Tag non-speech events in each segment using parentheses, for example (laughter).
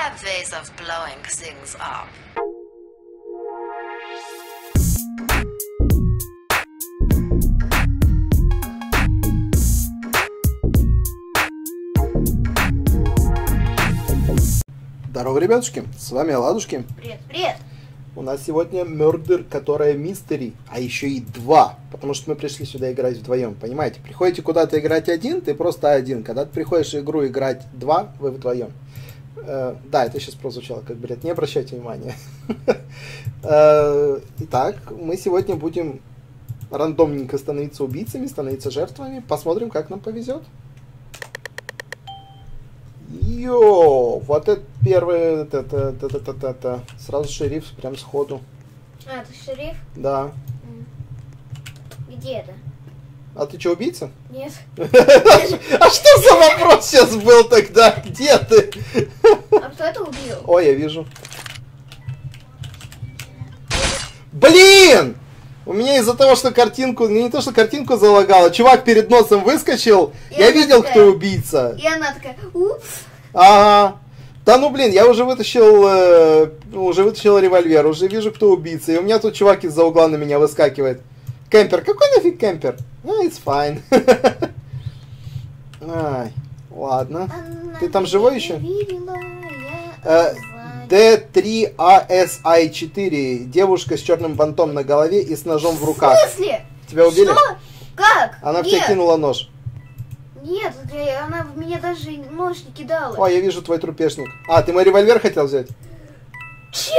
have ways of blowing things up. Здорово, ребятушки, с вами Ладушки. Привет, привет. У нас сегодня Murder, которая мистери, а еще и два, потому что мы пришли сюда играть вдвоем, понимаете? Приходите куда-то играть один, ты просто один. Когда ты приходишь в игру играть два, вы вдвоем. Э, да, это сейчас прозвучало как бред, не обращайте внимания. (laughs) Э, итак, мы сегодня будем рандомненько становиться убийцами, становиться жертвами. Посмотрим, как нам повезет. Йо, вот это первое, это, это, это, это, это, это. сразу шериф прям сходу, А, ты шериф? да. Где это? А ты что, убийца? Нет. (laughs) А что за вопрос сейчас был тогда? Где ты? А кто это убил? Ой, я вижу. Блин! У меня из-за того, что картинку, не то, что картинку залагало, чувак перед носом выскочил, И я видел, такая- кто убийца. И она такая, упс. Ага. Да ну блин, я уже вытащил, э, уже вытащил револьвер, уже вижу, кто убийца. И у меня тут чувак из-за угла на меня выскакивает. Кемпер, какой нафиг кемпер? Ну, it's fine. (laughs) Ай, ладно. Ты там живой еще? Э, сзади. D3ASI4. Девушка с черным бантом на голове и с ножом в руках. В смысле? Тебя убили? Что? Как? Она в тебя кинула нож. Нет, я- она в меня даже нож не кидала. О, я вижу твой трупешник. А, ты мой револьвер хотел взять? Чё?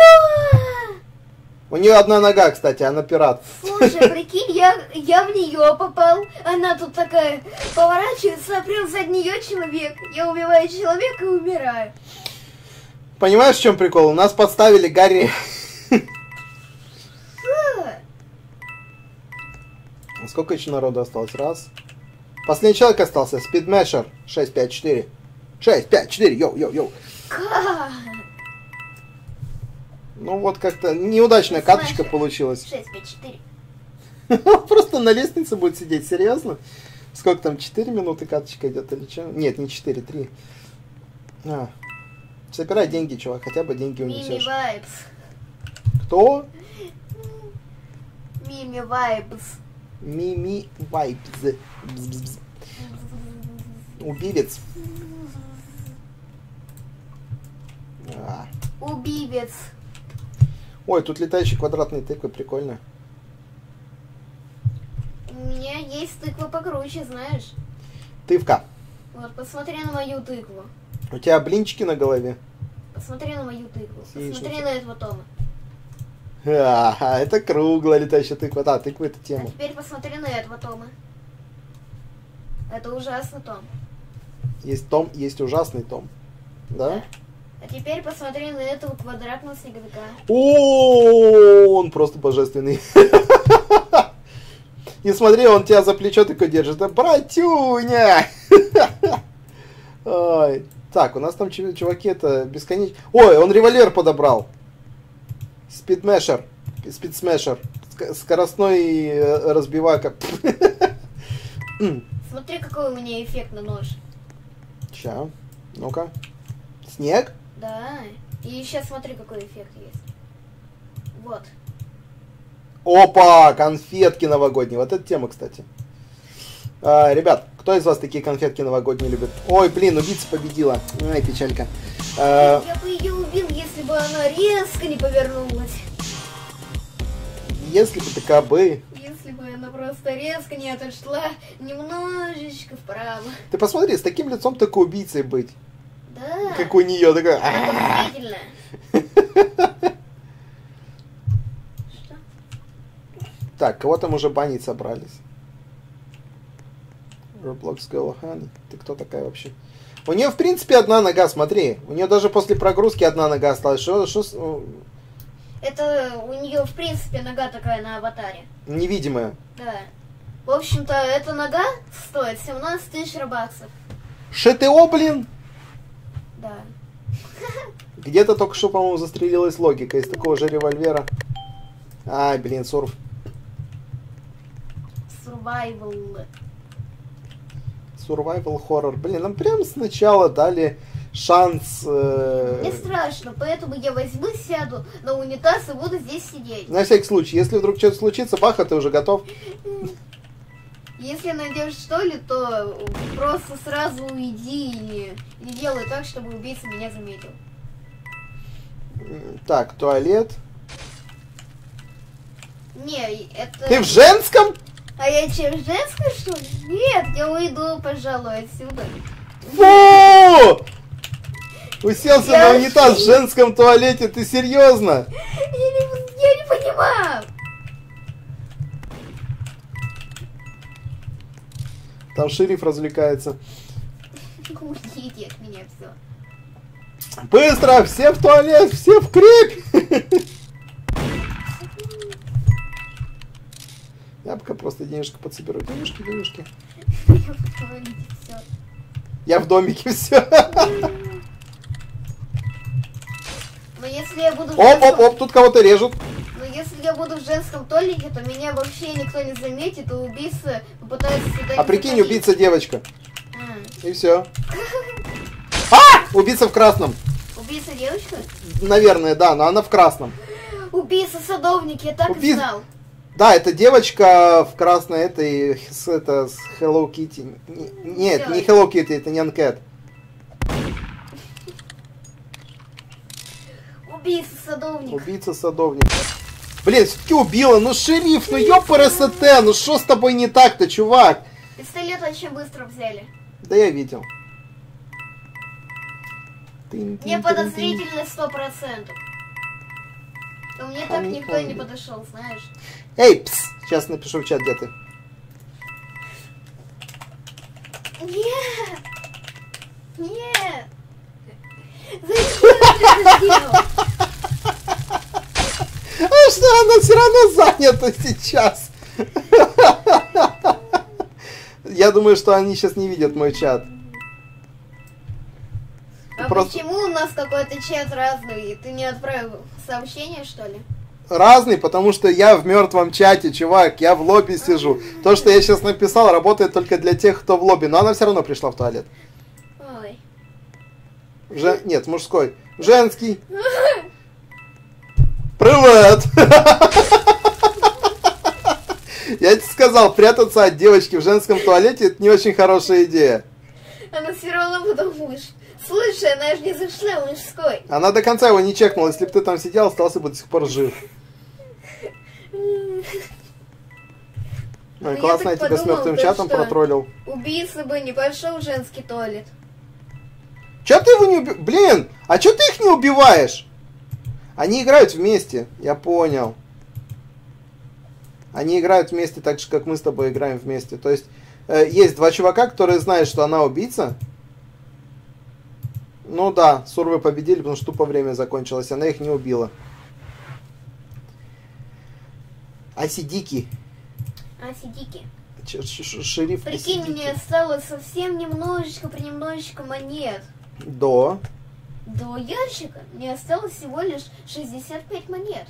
У нее одна нога, кстати, она пират. Слушай, (laughs) прикинь, я, я в нее попал. Она тут такая поворачивается, а прям за нее человек. Я убиваю человека и умираю. Понимаешь, в чем прикол? У нас подставили Гарри. (laughs) Сколько еще народу осталось? Раз. Последний человек остался. Спидмешер. 654. 654. Йоу, йоу, йоу. Как? Ну вот как-то неудачная каточка получилась. 6, 5, 4. Просто на лестнице будет сидеть, серьезно? Сколько там, 4 минуты каточка идет или что? Нет, не 4, 3. А. Собирай деньги, чувак, хотя бы деньги Мими унесешь. Вайбс. Кто? Мими Вайбс. Мими. Бз-бз-бз. Убивец. А. Убивец. Ой, тут летающие квадратные тыквы, прикольно. У меня есть тыква покруче, знаешь. Тывка. Вот, посмотри на мою тыкву. У тебя блинчики на голове? Посмотри на мою тыкву. Посмотри Яичница. на этого Тома. А, это круглая летающая тыква. Да, тыква это А тема. теперь посмотри на этого Тома. Это ужасный Том. Есть том, есть ужасный том. Да? А теперь посмотри на этого квадратного снеговика. О, он просто божественный. (laughs) И смотри, он тебя за плечо такой держит. Да, братюня! (laughs) Ой. Так, у нас там чу- чуваки это бесконечно... Ой, он револьвер подобрал. Спидмешер. Спидсмешер. Ск- Скоростной э, разбивака. (laughs) Смотри, какой у меня эффектный нож. Ща. Ну-ка. Снег? Да. И сейчас смотри, какой эффект есть. Вот. Опа, конфетки новогодние. Вот эта тема, кстати. А, ребят, кто из вас такие конфетки новогодние любит? Ой, блин, убийца победила. Ай, печалька. А, Я бы ее убил, если бы она резко не повернулась. если бы такая бы... Если бы она просто резко не отошла немножечко вправо. Ты посмотри, с таким лицом только убийцей быть. Как у нее. Что? Так, кого там уже банить собрались? Roblox Honey. Ты кто такая вообще? У нее, в принципе, одна нога, смотри. У нее даже после прогрузки одна нога осталась. Что, что Это у нее, в принципе, нога такая на аватаре. невидимая? Да. В общем-то, эта нога стоит 17 тысяч рабаксов. ШТО, блин! Да. Где-то только что, по-моему, застрелилась логика из такого же револьвера. Ай, блин, сурф. Survival. Survival horror. Блин, нам прям сначала дали шанс... э, Мне страшно, поэтому я возьму, сяду на унитаз и буду здесь сидеть. На всякий случай, если вдруг что-то случится, баха, ты уже готов. Если найдешь что ли, то просто сразу уйди и не делай так, чтобы убийца меня заметил. Так, туалет. Не, это... Ты в женском? А я че, женская, что ли? Нет, я уйду, пожалуй, отсюда. Фу! Уселся Я на унитаз в женском туалете, ты серьезно? Я не, я не понимаю. Там шериф развлекается. Уйдите от меня все. Быстро, все в туалет, все в крепь! Я пока просто денежку подсоберу. Денежки, денежки. Я в домике, все. Но если я буду в Оп, оп, женском- оп, тут кого-то режут. Если я буду в женском туалете, то меня вообще никто не заметит, и убийца попытается сюда А не прикинь, заходить. убийца девочка. А, И все. (laughs) А! Убийца в красном. убийца девочка? Наверное, да, но она в красном. Убийца садовник, я так и Убийца- знал. Да, это девочка в красной этой с, это, с Hello Kitty. Не- Нет, не Hello Kitty, это Нян Кэт. Убийца садовник. Убийца садовник. Блин, все-таки убила, ну шериф, ну ёпрст, ну что с тобой не так-то, чувак? Пистолет очень быстро взяли. Да я видел. Мне подозрительно сто процентов. Но мне так никто не подошел, знаешь. Эй, пс, сейчас напишу в чат, где ты. Нет! Нет! Зачем ты это сделал? А что, она все равно занята сейчас. Я думаю, что они сейчас не видят мой чат. А Просто- почему у нас какой-то чат разный? Ты не отправил сообщение, что ли? Разный, потому что я в мертвом чате, чувак, я в лобби сижу. То, что я сейчас написал, работает только для тех, кто в лобби, но она все равно пришла в туалет. Ой. Же... Нет, мужской. Женский. (laughs) Привет! Я тебе сказал, прятаться от девочки в женском туалете это не очень хорошая идея. Она все равно подумаешь. Слушай, она же не зашла в мужской. Она до конца его не чекнула. Если бы ты там сидел, остался бы до сих пор жив. Ой, Ну, я классно, я тебя с мертвым то чатом протроллил. Убийца бы не пошел в женский туалет. Че ты его не уби... Блин, а че ты их не убиваешь? Они играют вместе, я понял. Они играют вместе так же, как мы с тобой играем вместе. То есть, э, есть два чувака, которые знают, что она убийца. Ну да, сурвы победили, потому что тупо время закончилось. Она их не убила. А Сидики, А, сидики. ч- шериф Прикинь, Сидики. мне осталось совсем немножечко, немножечко монет. До. До ящика мне осталось всего лишь 65 монет.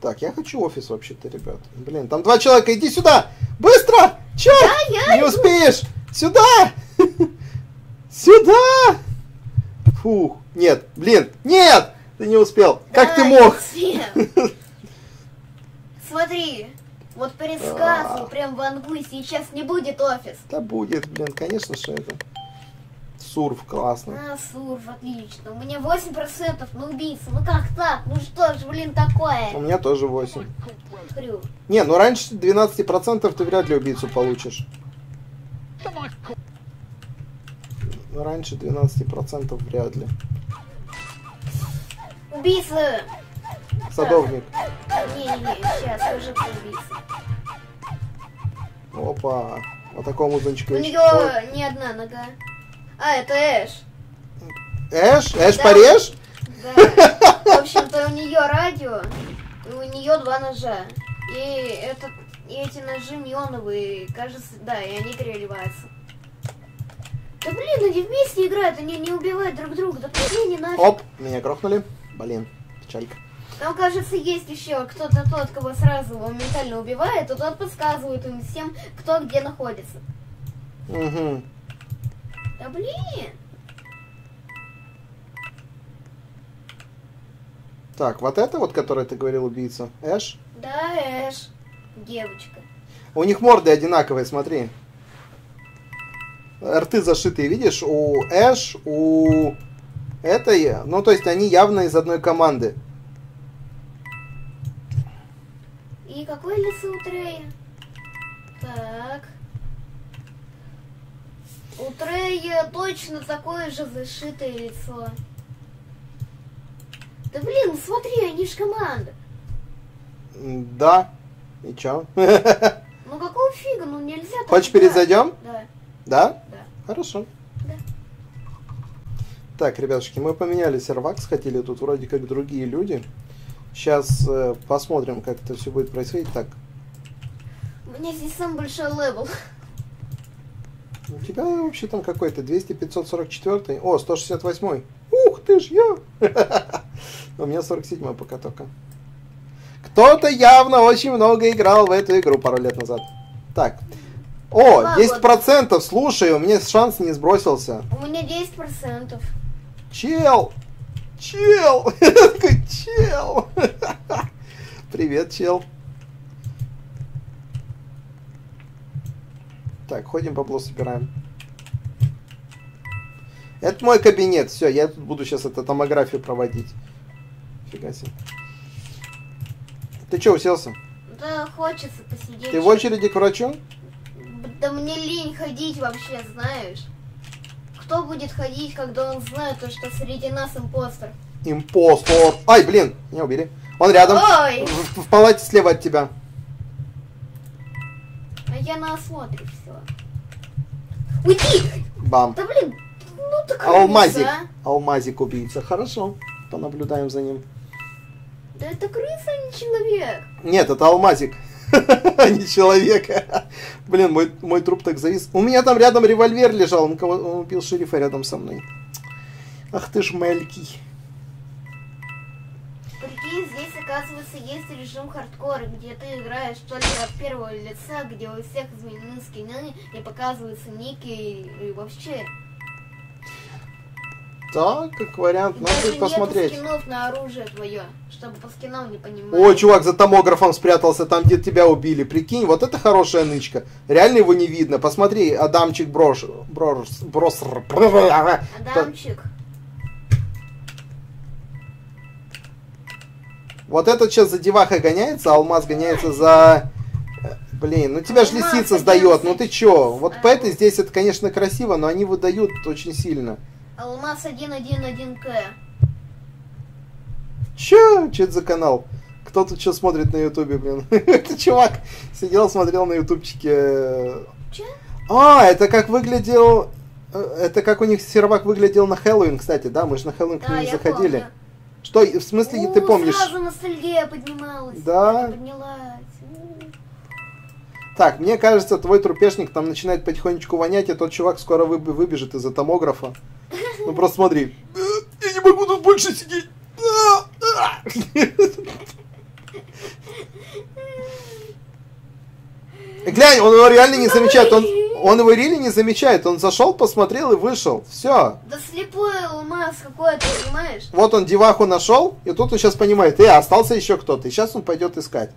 Так, я хочу офис вообще-то, ребят. Блин, там два человека, иди сюда! Быстро! Чё? я Не успеешь! Сюда! (laughs) Сюда! Фух, нет, блин, нет! Ты не успел. Как ты Да, мог? Смотри, вот (laughs) А. предсказывал прям в ангу, сейчас не будет офис. Да будет, блин, конечно же это. Сурф, классно. А, сурф, отлично. У меня 8% на убийцу. Ну как так? Ну что ж, блин, такое? У меня тоже 8. Хрю. Не, ну раньше 12% ты вряд ли убийцу получишь. Ну, Раньше 12% вряд ли. Убийца! Садовник. Не-не-не, сейчас кто убийца. Опа. Вот такого музончика. У еще. нее не одна нога. А, это Эш. Эш? Эш Да. порежь? Да. В общем-то, у нее радио, и у нее два ножа. И, это, и эти ножи неоновые, кажется, да, и они переливаются. Да блин, они вместе играют, они не убивают друг друга. Да пошли не нафиг. Оп, меня грохнули. Блин, печалька. Там, кажется, есть еще кто-то тот, кого сразу моментально убивает, и тот подсказывает им всем, кто где находится. Угу. Да блин! Так, вот это вот, которая ты говорил, убийца? Эш? Да, Эш. Девочка. У них морды одинаковые, смотри. Рты зашитые, видишь? У Эш, у этой... Ну, то есть они явно из одной команды. И какой лицо у Трея? Так... У Трея точно такое же зашитое лицо. Да блин, смотри, они ж команда. Да. И чё? (laughs) Ну какого фига, ну нельзя так Хочешь играть. перезайдем? Да, Да? да. Хорошо. Да. Так, ребятушки, мы поменяли сервак, хотели тут вроде как другие люди. Сейчас посмотрим, как это все будет происходить. Так, У меня здесь самый большой левел. У тебя вообще там какой-то 200 544 О, 168 Ух ты ж я! (laughs) У меня 47 пока только. Кто-то явно очень много играл в эту игру пару лет назад. Так. О, Два 10%, слушай, у меня шанс не сбросился. У меня 10%. Чел! Чел! (laughs) Чел! (laughs) Привет, чел. Так, ходим бабло собираем. Это мой кабинет. Все, я тут буду сейчас эту томографию проводить. Фига себе. Ты что, уселся? Да хочется посидеть. Ты в очереди к врачу? Да мне лень ходить вообще, знаешь. Кто будет ходить, когда он знает, то, что среди нас импостер? Импостор. Ай, блин, меня убили. Он рядом. Ой! В, в палате слева от тебя. А я на осмотре все. Уйди! Бам. Да блин, ну ты крыса, Алмазик. а. Алмазик убийца. Хорошо. Понаблюдаем за ним. Да это крыса, а не человек. Нет, это алмазик. а (laughs) не человек. Блин, мой, мой труп так завис. У меня там рядом револьвер лежал. Он, кого, он убил шерифа рядом со мной. Ах ты ж маленький. Оказывается, есть режим хардкора, где ты играешь только от первого лица, где у всех изменены скины, и показываются ники и, и вообще. Так, как вариант, надо даже будет посмотреть. нету скинов на оружие твое, чтобы по скинам не понимать. Ой, чувак за томографом спрятался, там, где тебя убили. Прикинь, вот это хорошая нычка. Реально его не видно. Посмотри, Адамчик Брош... Брош... Броср... Адамчик. Вот этот сейчас за девахой гоняется, а алмаз гоняется за... э, Блин, ну тебя же лисица сдает, ну ты чё? 11. Вот пэты здесь это, конечно, красиво, но они выдают очень сильно. Алмаз 111К. Чё? Чё это за канал? Кто тут что смотрит на ютубе, блин? (laughs) Это чувак сидел, смотрел на ютубчике. Че? А, это как выглядел... э, Это как у них сервак выглядел на Хэллоуин, кстати, да? Мы же на Хэллоуин к Да, ним я заходили. помню. Что, в смысле, У, ты помнишь? сразу ностальгия поднималась. Да. Поднялась. Так, мне кажется, твой трупешник там начинает потихонечку вонять, и тот чувак скоро вы- выбежит из-за томографа. Ну (laughs) просто смотри. «Э, Я не могу тут больше сидеть. (laughs) А, а». Глянь, он его реально не замечает. Он, он его реально не замечает. Он зашел, посмотрел и вышел. Все. Да слепой алмаз какой-то, понимаешь? Вот он деваху нашел, и тут он сейчас понимает, э, остался еще кто-то. И сейчас он пойдет искать.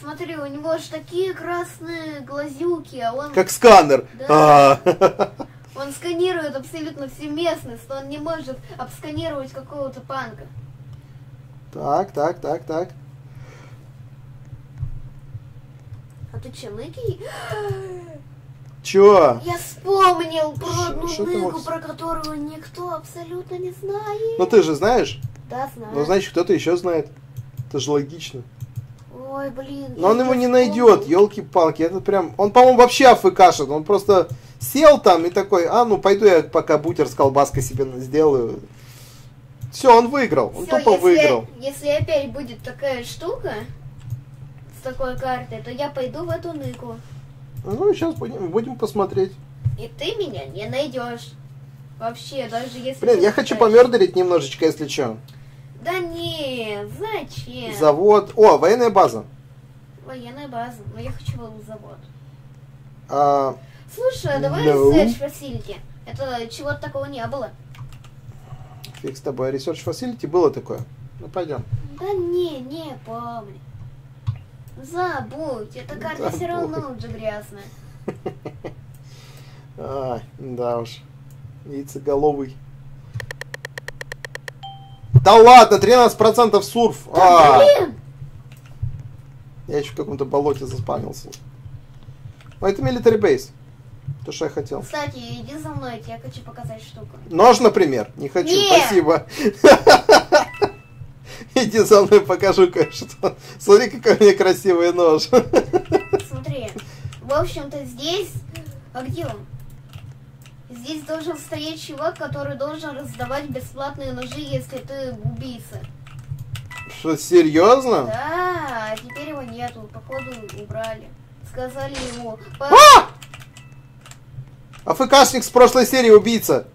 Смотри, у него же такие красные глазюки, а он, Как сканер. Да. А. (laughs) он сканирует абсолютно всю местность, но он не может обсканировать какого-то панка. Так, так, так, так. А ты че, Лыки? Чё? Я вспомнил про Шо- одну ныгу, мог- про которую никто абсолютно не знает. Ну ты же знаешь? Да, знаю. Ну, значит, кто-то еще знает. Это же логично. Ой, блин. Но он его не найдет, елки-палки. Это прям. Он, по-моему, вообще афыкашит. Он просто сел там и такой, а ну пойду я пока бутер с колбаской себе сделаю. Все, он выиграл. Он Всё, тупо если, выиграл. Если опять будет такая штука с такой картой, то я пойду в эту ныку. Ну, сейчас будем, будем посмотреть. И ты меня не найдешь. Вообще, даже если... Блин, я хочу помердерить немножечко, если что. Да не, зачем? Завод. О, военная база. Военная база, но я хочу в завод. А, Слушай, а давай No. research facility. Это чего-то такого не было. фиг с тобой. Research Facility было такое. Ну пойдем. Да не, не помню. Забудь, эта (laughs) карта все равно уже грязная. (laughs) А, да уж. Яйцеголовый. Да ладно, 13% сурф. А, Блин! я еще в каком-то болоте заспамился. Ну, это military base. То, что я хотел. Кстати, иди за мной, я хочу показать штуку. Нож, например. Не хочу, Нет. спасибо. (laughs) Иди за мной, покажу кое-что. Смотри, какой у меня красивый нож. Смотри. В общем-то, здесь... А где он? Здесь должен стоять чувак, который должен раздавать бесплатные ножи, если ты убийца. Что, серьезно? Да, а теперь его нету. Походу, убрали. Сказали ему... «По- А! АФКшник с прошлой серии убийца.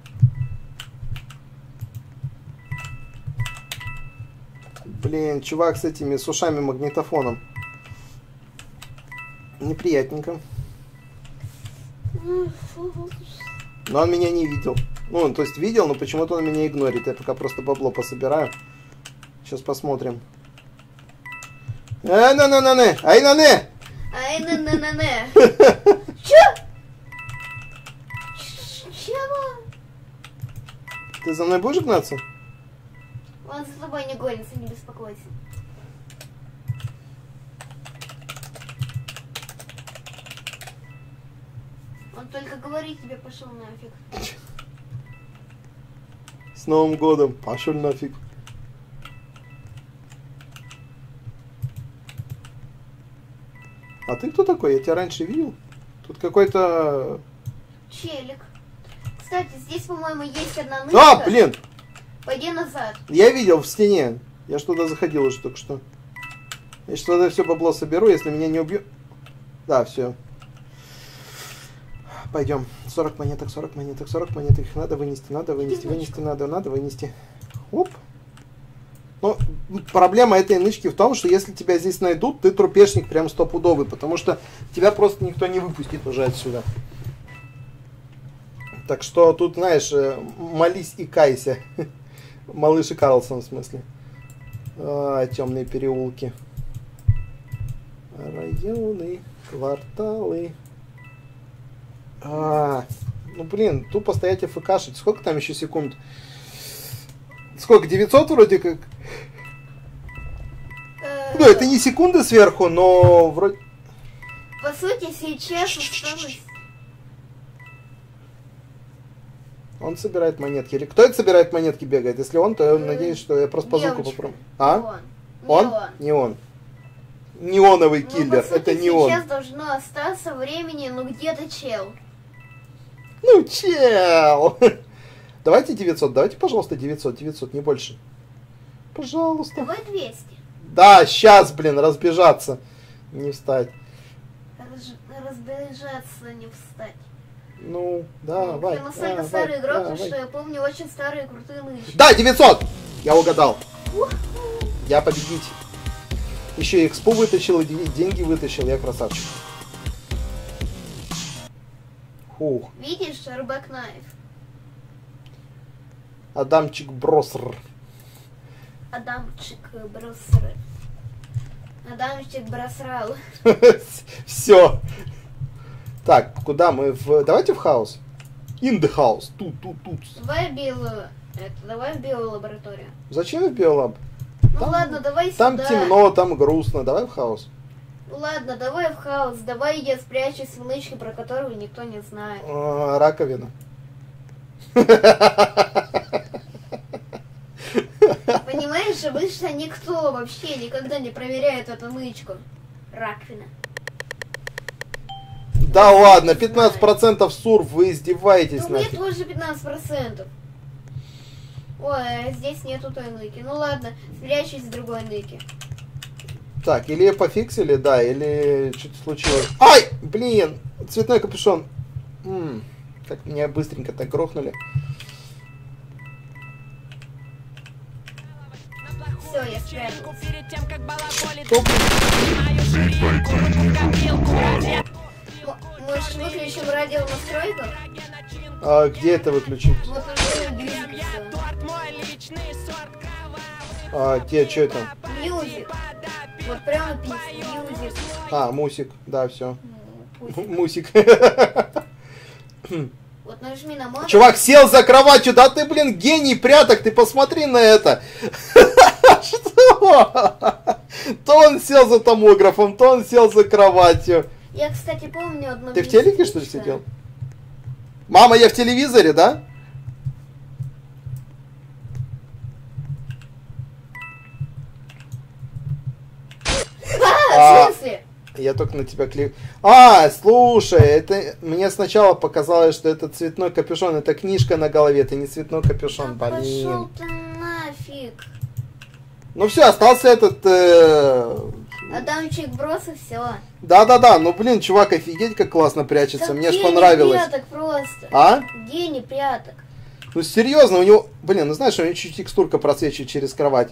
Блин, чувак с этими с ушами магнитофоном. Неприятненько. Но он меня не видел. Ну, то есть видел, но почему-то он меня игнорит. Я пока просто бабло пособираю. Сейчас посмотрим. Э, на на на на ай на не Ай, на на на на Чё? Ч- Чего? Ты за мной будешь гнаться? Он за тобой не гонится, не беспокойся. Он только говорит тебе пошел нафиг. С Новым годом. Пошел нафиг. А ты кто такой? Я тебя раньше видел. Тут какой-то... Челик. Кстати, здесь, по-моему, есть одна нычка. А, блин! Пойди назад. Я видел в стене. Я ж туда заходил уже только что. Я сейчас туда все бабло соберу, если меня не убьют. Да, все. Пойдем. 40 монеток, 40 монеток, 40 монеток. Их надо вынести, надо вынести, вынести, надо, надо вынести. Оп. Ну, проблема этой нычки в том, что если тебя здесь найдут, ты трупешник прям стопудовый, потому что тебя просто никто не выпустит уже отсюда. Так что тут, знаешь, э, молись и кайся. (laughs) Малыш и Карлсон, в смысле. А, темные переулки. Районы, кварталы. А, ну блин, тупо стоять и фкшить. Сколько там еще секунд? Сколько? 900 вроде как? Э, Ну, это не секунды сверху, но вроде... По сути, сейчас осталось... Он собирает монетки. Или кто это собирает монетки, бегает? Если он, то я надеюсь, что я просто по звуку попробую. Не А? он. Не Он? Не он. Неоновый Ну, киллер. сути, это не он. сейчас должно остаться времени, ну где-то чел. Ну, чел! (laughs) Давайте 900, давайте, пожалуйста, 900, 900, не больше. Пожалуйста. Давай 200. Да, сейчас, блин, разбежаться. Не встать. Раз- разбежаться, не встать. Ну, Ну, давай. Ты настолько давай, старый игрок, давай. что я помню очень старые крутые нычки. Да, 900! Я угадал. Я победитель. Еще и экспу вытащил, и де- деньги вытащил. Я красавчик. Фух. Видишь, рыбак найф. Адамчик Броср. Адамчик бросры. Адамчик бросрал. (laughs) Все. Так, куда мы? В... Давайте в хаос. In the house. Тут, тут, тут. Давай в белую. Это, давай в белую лабораторию. Зачем в биолаб? Ну Там- ладно, давай Там сюда. темно, там грустно. Давай в хаос. Ну ладно, давай в хаос. Давай я спрячусь в нычке, про которую никто не знает. А, раковина. Понимаешь, обычно никто вообще никогда не проверяет эту нычку. Раковина. Да ладно, 15% сурф, вы издеваетесь Ну, мне нафиг. тоже 15%. Ой, а здесь нету той ныки. Ну ладно, спрячусь в другой ныке. Так, или пофиксили, да, или что-то случилось. Ай, блин, цветной капюшон. М, как меня быстренько так грохнули. Все, я спряталась. Может, выключим радио в настройках? А где это выключить? Вот А, те, что это? Music. Вот прямо написано. Мьюзик. А, мусик, да, все. Ну. Мусик. (coughs) Вот нажми на мат. Чувак сел за кроватью, да ты, блин, гений пряток, ты посмотри на это. (laughs) Что? То он сел за томографом, то он сел за кроватью. Я, кстати, помню одно Ты в телеке, что ли, сидел? Мама, я в телевизоре, да? А, А. Я только на тебя клик... А, слушай, это мне сначала показалось, что это цветной капюшон. Это книжка на голове, это не цветной капюшон, Да пошел блин. ты нафиг. Ну все, остался этот... э, Адамчик брос и все. Да-да-да, ну блин, чувак, офигеть, как классно прячется, мне аж понравилось. пряток просто. А? Гений пряток. Ну серьезно, у него, блин, ну знаешь, у него чуть текстурка просвечивает через кровать.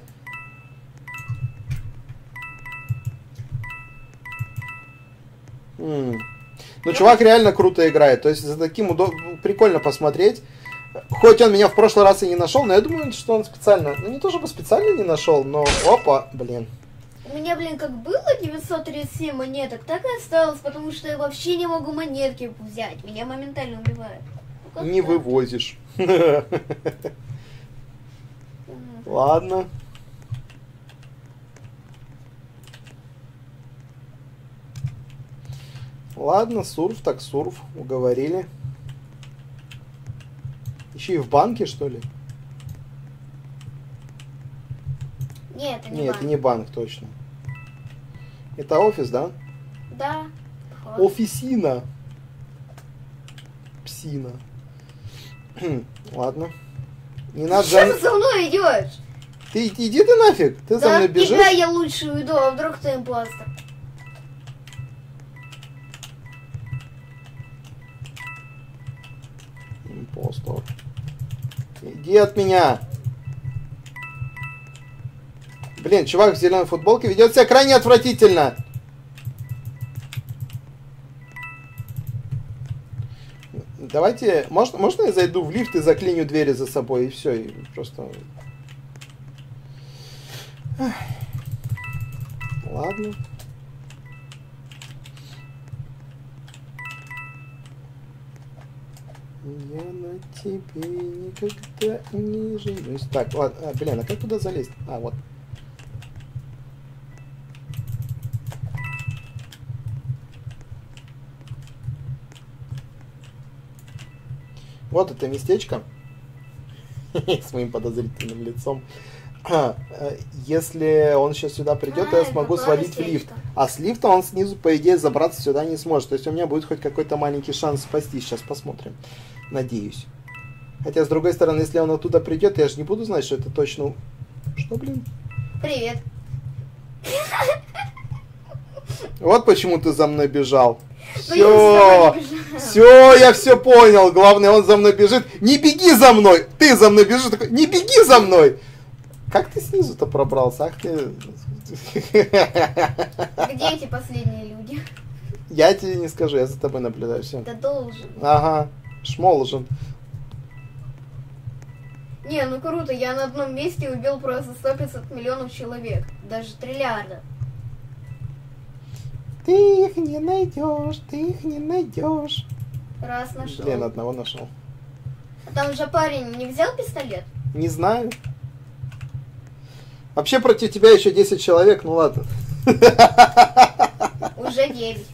М. Ну, чувак реально круто играет. То есть за таким удоб... прикольно посмотреть. Хоть он меня в прошлый раз и не нашел, но я думаю, что он специально. Ну не то чтобы специально не нашел, но опа, блин. У меня, блин, как было 937 монеток, так и осталось, потому что я вообще не могу монетки взять. Меня моментально убивают. Ну, Не так? вывозишь. Ладно. Ладно, сурф так сурф, уговорили. Еще и в банке, что ли? Нет, это не Нет, банк. это не банк, точно. Это офис, да? Да. Офисина. Псина. (clears throat) Ладно. Не надо Что за... ты за мной идешь? Ты иди ты нафиг, ты за Да мной от тебя бежишь. я лучше уйду, а вдруг ты импостер? Импостор. Иди от меня. Блин, чувак в зеленой футболке ведет себя крайне отвратительно. Давайте, можно, можно я зайду в лифт и заклиню двери за собой, и все, и просто... Ладно. Я на тебе никогда не женюсь. Так, ладно, а, блин, а как туда залезть? А, вот. Вот это местечко (laughs) с моим подозрительным лицом. А, э, Если он сейчас сюда придет, то я смогу свалить в лифт. А с лифта он снизу, по идее, забраться сюда не сможет. То есть у меня будет хоть какой-то маленький шанс спасти. Сейчас посмотрим. Надеюсь. Хотя, с другой стороны, если он оттуда придет, я же не буду знать, что это точно... Что, блин? Привет. Вот почему ты за мной бежал. Все. Все, я все понял. Главное, он за мной бежит. Не беги за мной. Ты за мной бежишь. Такой, не беги за мной. Как ты снизу-то пробрался? Ах ты... Где эти последние люди? Я тебе не скажу, я за тобой наблюдаю. Все. Да должен. Ага. Шмоложен. Не, ну круто, я на одном месте убил просто 100-500 миллионов человек. Даже триллиарда. Ты их не найдешь, ты их не найдешь. Раз нашел. Блин, одного нашел. А там же парень не взял пистолет? Не знаю. Вообще против тебя еще 10 человек, ну ладно. (laughs) Уже 9.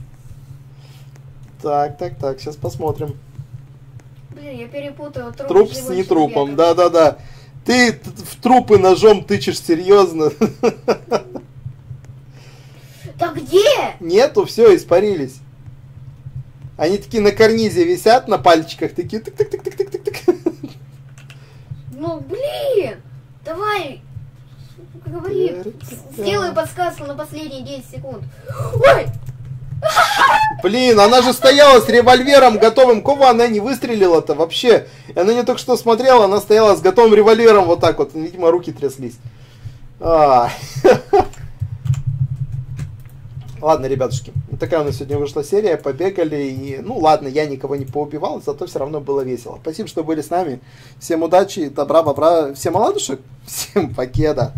Так, так, так, сейчас посмотрим. Блин, я перепутала труп, Труп с не трупом, да-да-да. Ты в трупы ножом тычешь серьезно. (laughs) Да где? Нету, все, испарились. Они такие на карнизе висят на пальчиках, такие тык-тык-тык-тык-тык-тык. Ну, блин! Давай, говори, сделай подсказку на последние 10 секунд. Ой! (laughs) Блин, она же стояла с револьвером готовым. Кого она не выстрелила-то вообще? Она не только что смотрела, она стояла с готовым револьвером вот так вот. Видимо, руки тряслись. А. (laughs) Ладно, ребятушки, такая у нас сегодня вышла серия, побегали, и, ну ладно, я никого не поубивал, зато все равно было весело. Спасибо, что были с нами, всем удачи, добра, бобра, всем оладушек, (laughs) всем покеда.